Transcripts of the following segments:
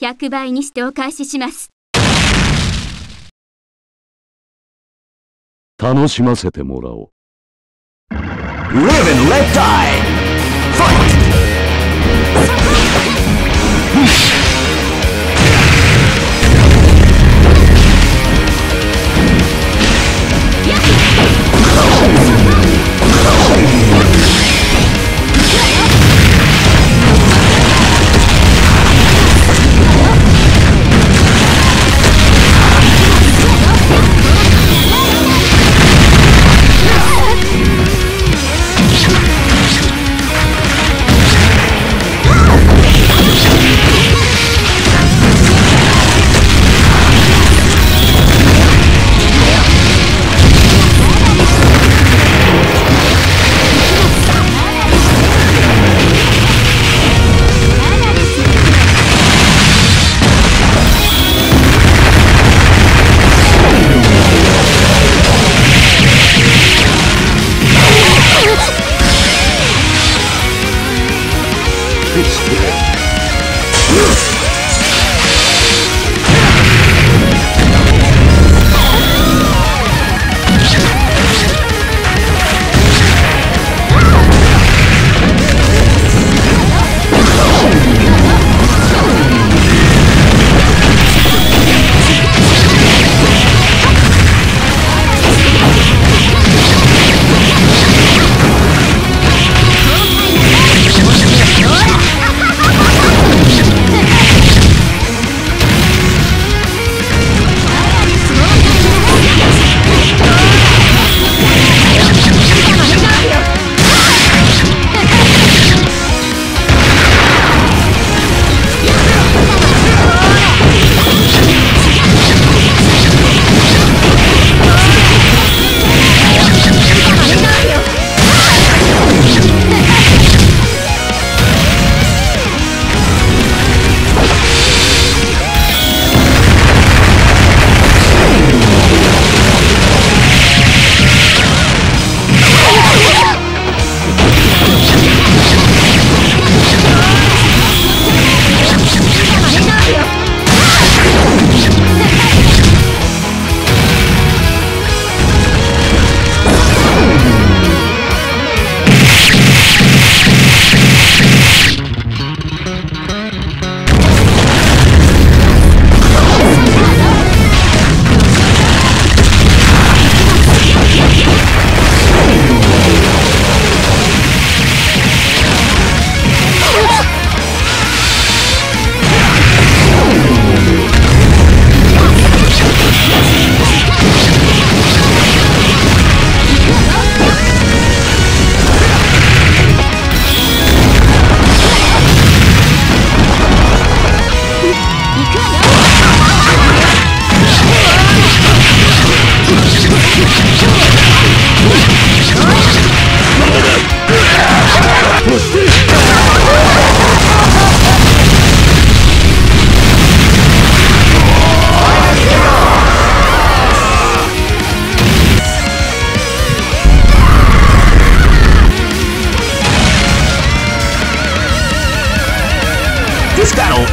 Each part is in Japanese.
100倍にしてお返しします。楽しませてもらおう。Live and let die! Fight!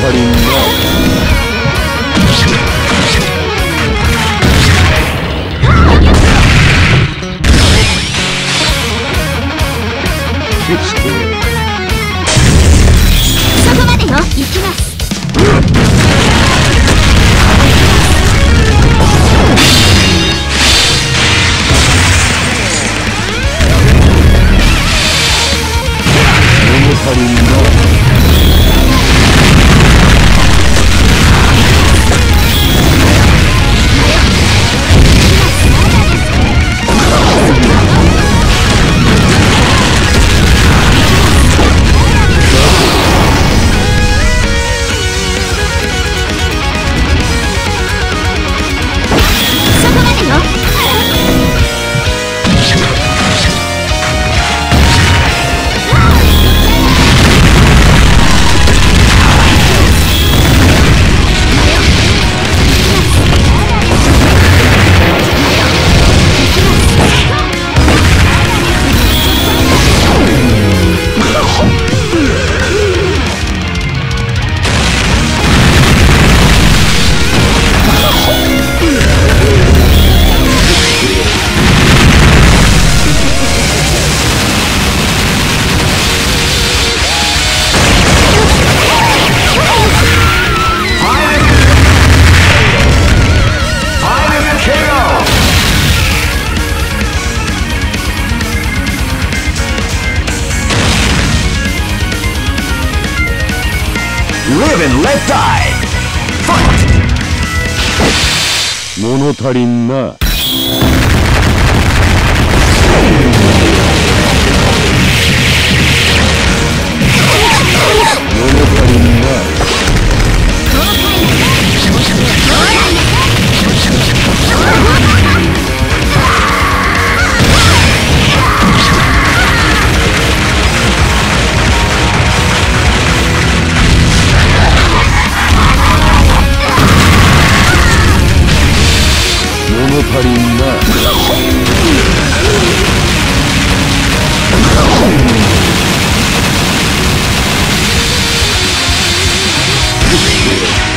party nut. Live and let die! Fight! 物足りんな。物足りんな。パリンが Yeah.